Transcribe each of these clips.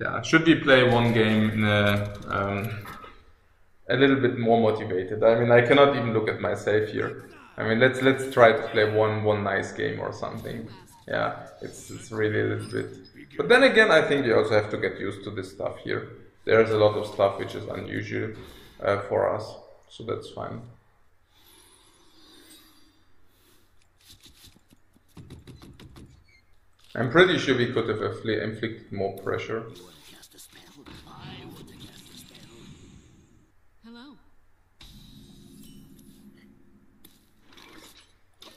yeah, should we play one game in a, um, a little bit more motivated? I mean, I cannot even look at myself here. I mean, let's let's try to play one one nice game or something. Yeah, it's it's really a little bit. But then again, I think you also have to get used to this stuff here. There's a lot of stuff which is unusual uh, for us, so that's fine. I'm pretty sure we could have inflicted more pressure. Hello.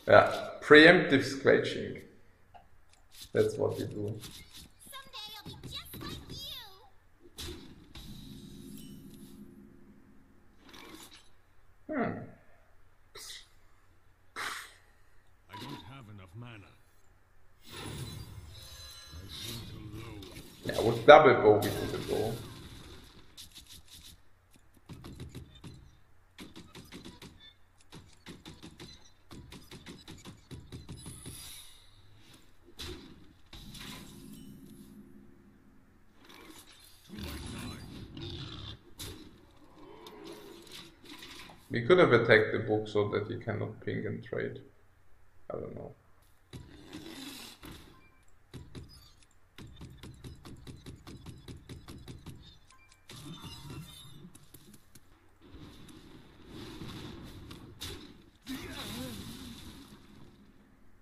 Yeah, preemptive scratching. That's what we do. Hmm. I don't have enough mana. Yeah, with double bow we go. We could have attacked the book so that he cannot ping and trade. I don't know.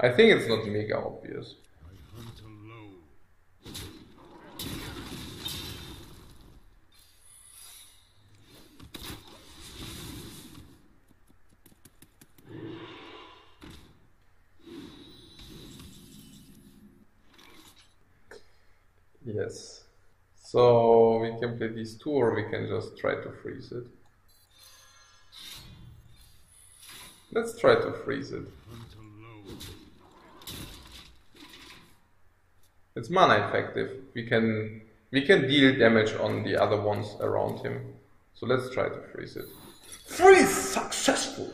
I think it's not mega obvious. Yes. So we can play these two or we can just try to freeze it. Let's try to freeze it. It's mana effective. We can we can deal damage on the other ones around him. So let's try to freeze it. Freeze successful.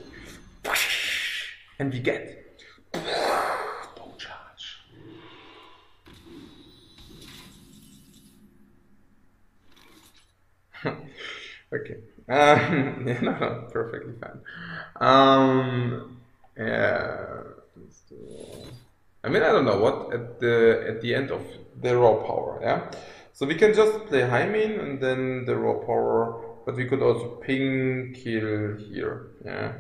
And we get bow charge. okay. Um, yeah, no, no, perfectly fine. Um, yeah. I mean, I don't know what at the at the end of the raw power, yeah. So we can just play Highmane and then the raw power, but we could also ping kill here, yeah.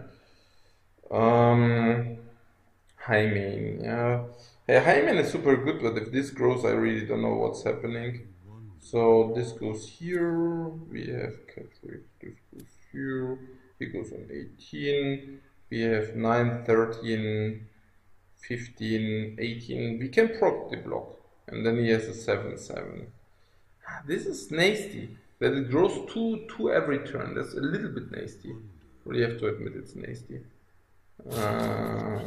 Um, Highmane, yeah. Hey, Highmane is super good, but if this grows, I really don't know what's happening. So this goes here. We have Catholic. This goes here. He goes on 18. We have 9, 13. 15, 18, we can proc the block. And then he has a 7, 7. This is nasty. That it grows 2, 2 every turn. That's a little bit nasty. Really have to admit it's nasty. Uh,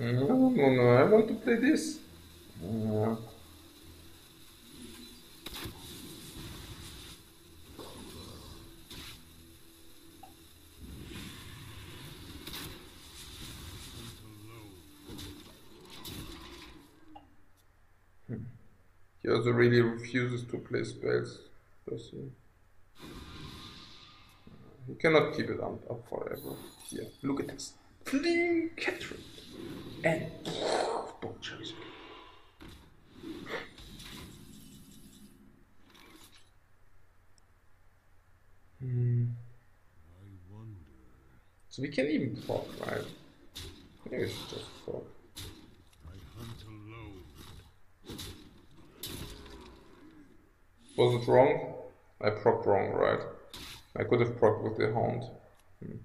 no, no, no, I want to play this. He also really refuses to play spells, does he? He cannot keep it up, up forever. Here, look at this. Fling Catherine. And boom, cherries. Hmm. So we can even talk, right? I think we should just talk. Was it wrong? I proc wrong, right? I could have proc with the hound. Hmm.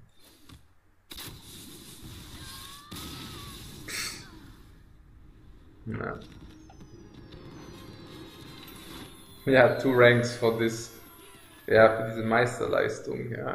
Nah. Ja, two ranks for this. Ja, für diese Meisterleistung, ja.